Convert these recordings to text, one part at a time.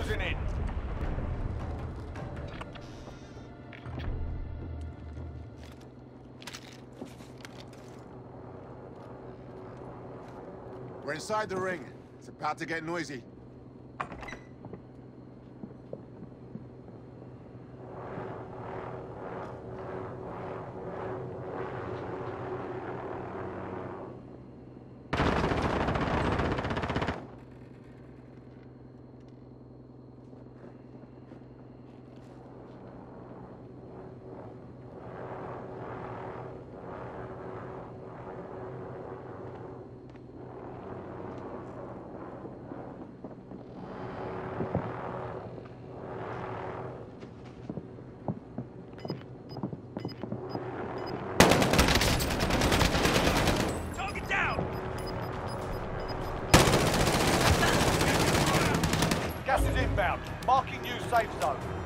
closing in. We're inside the ring. It's about to get noisy. Target down! Gas is inbound. Marking new safe zone.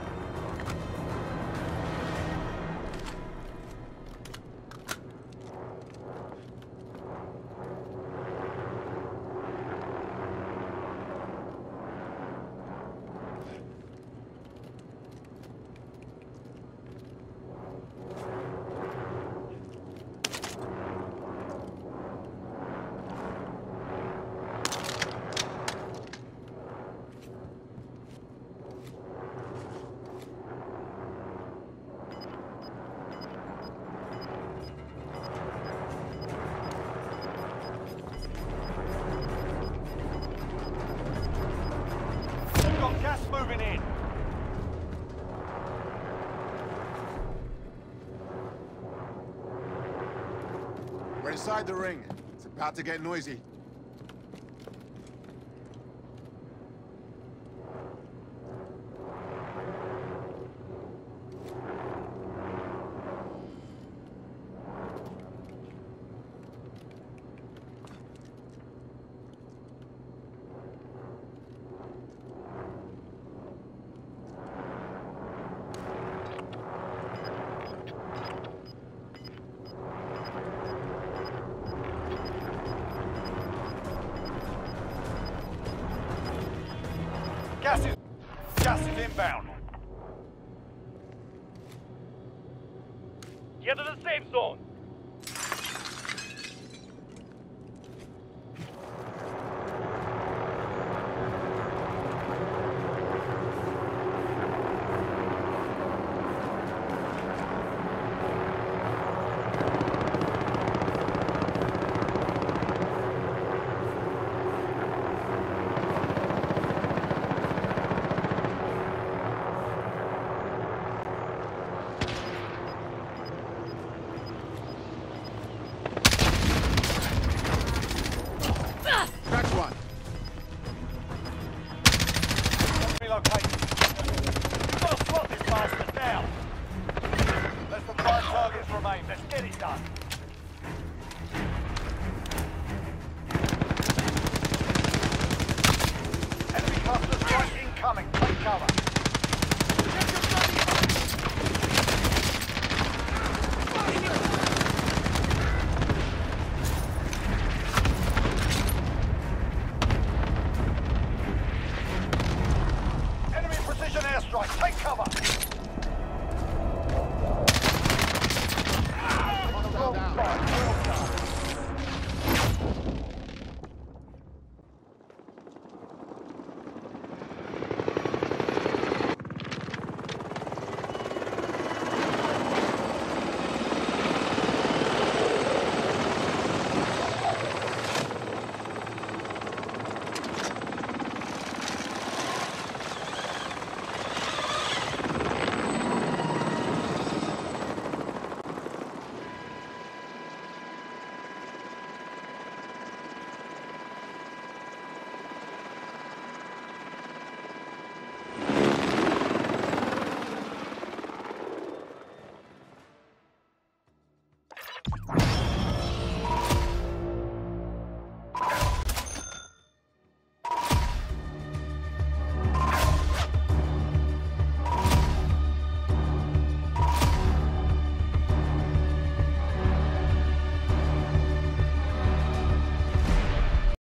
Moving in. We're inside the ring. It's about to get noisy. Gas is... Gas is inbound. Get to the safe zone. relocating Right, take cover!